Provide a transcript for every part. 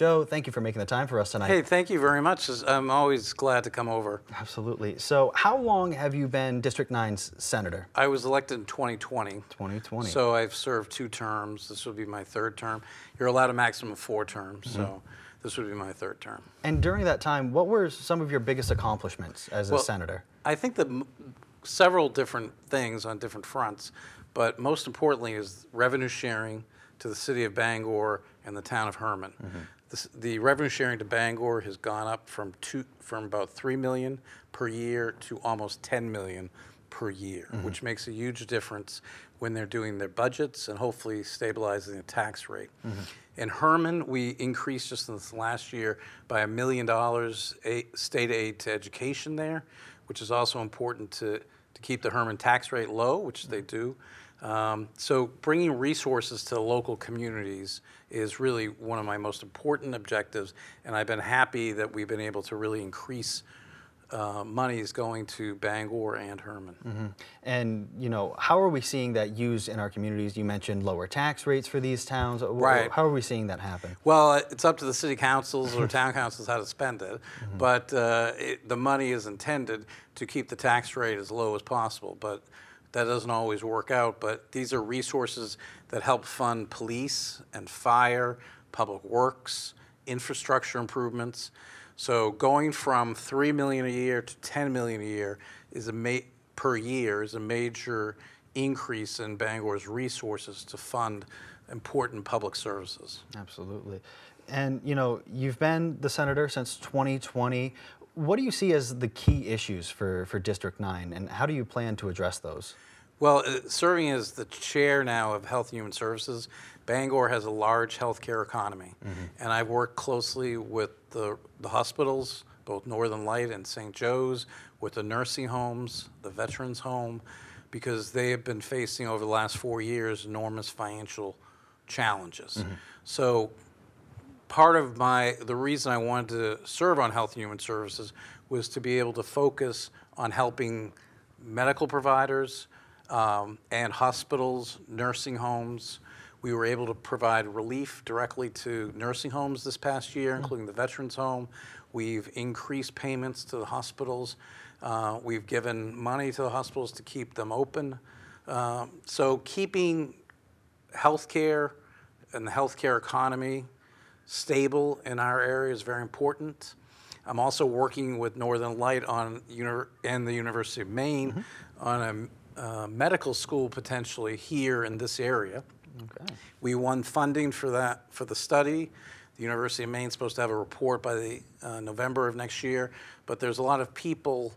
Joe, thank you for making the time for us tonight. Hey, thank you very much. I'm always glad to come over. Absolutely. So, how long have you been District 9's senator? I was elected in 2020. 2020. So, I've served two terms. This will be my third term. You're allowed a maximum of four terms. Mm -hmm. So, this would be my third term. And during that time, what were some of your biggest accomplishments as well, a senator? I think that several different things on different fronts, but most importantly is revenue sharing to the city of Bangor and the town of Hermon. Mm -hmm. The, the, revenue sharing to Bangor has gone up from two, from about three million per year to almost 10 million per year, mm -hmm. which makes a huge difference when they're doing their budgets and hopefully stabilizing the tax rate. Mm -hmm. In Hermon, we increased just in this last year by a million dollars state aid to education there, which is also important to, to keep the Hermon tax rate low, which they do. Um, so bringing resources to local communities is really one of my most important objectives, and I've been happy that we've been able to really increase uh, money is going to Bangor and Hermon. Mm -hmm. And you know, how are we seeing that used in our communities? You mentioned lower tax rates for these towns. Right. How are we seeing that happen? Well, it's up to the city councils or town councils how to spend it, mm -hmm. but uh, it, the money is intended to keep the tax rate as low as possible. But that doesn't always work out. But these are resources that help fund police and fire, public works, infrastructure improvements. So going from three million a year to 10 million a year is a per year is a major increase in Bangor's resources to fund important public services. Absolutely. And you know, you've been the senator since 2020. What do you see as the key issues for, for District 9 and how do you plan to address those? Well, uh, serving as the chair now of Health and Human Services, Bangor has a large healthcare economy. Mm -hmm. And I've worked closely with the, the hospitals, both Northern Light and St. Joe's, with the nursing homes, the veterans home, because they have been facing over the last four years enormous financial challenges. Mm -hmm. So part of my, the reason I wanted to serve on Health and Human Services was to be able to focus on helping medical providers um, and hospitals, nursing homes, we were able to provide relief directly to nursing homes this past year, including the Veterans Home. We've increased payments to the hospitals. Uh, we've given money to the hospitals to keep them open. Um, so keeping healthcare and the healthcare economy stable in our area is very important. I'm also working with Northern Light on and the University of Maine mm -hmm. on a uh, medical school potentially here in this area. Okay. We won funding for that, for the study. The University of Maine is supposed to have a report by the uh, November of next year, but there's a lot of people,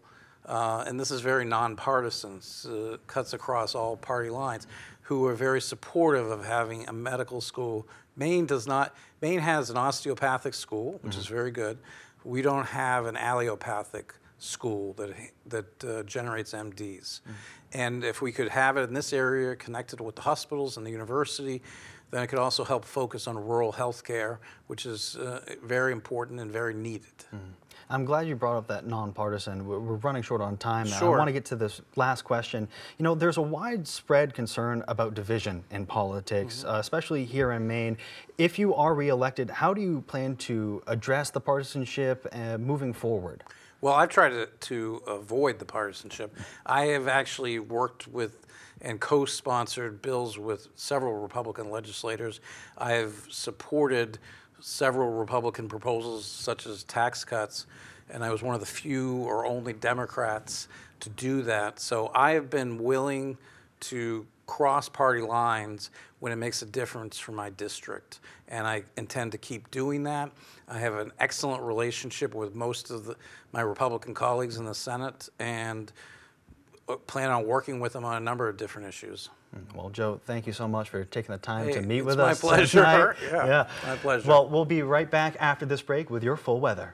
uh, and this is very nonpartisan, uh, cuts across all party lines, who are very supportive of having a medical school. Maine does not, Maine has an osteopathic school, which mm -hmm. is very good. We don't have an allopathic school that, that uh, generates MDs. Mm. And if we could have it in this area connected with the hospitals and the university, then it could also help focus on rural health care, which is uh, very important and very needed. Mm. I'm glad you brought up that nonpartisan. We're running short on time now. Sure. I want to get to this last question. You know, there's a widespread concern about division in politics, mm -hmm. uh, especially here in Maine. If you are reelected, how do you plan to address the partisanship uh, moving forward? Well, I've tried to, to avoid the partisanship. I have actually worked with and co-sponsored bills with several Republican legislators. I have supported several Republican proposals such as tax cuts, and I was one of the few or only Democrats to do that. So I have been willing to cross party lines when it makes a difference for my district. And I intend to keep doing that. I have an excellent relationship with most of the, my Republican colleagues in the Senate and uh, plan on working with them on a number of different issues. Mm, well, Joe, thank you so much for taking the time hey, to meet with us. It's my pleasure. Yeah, yeah, my pleasure. Well, we'll be right back after this break with your full weather.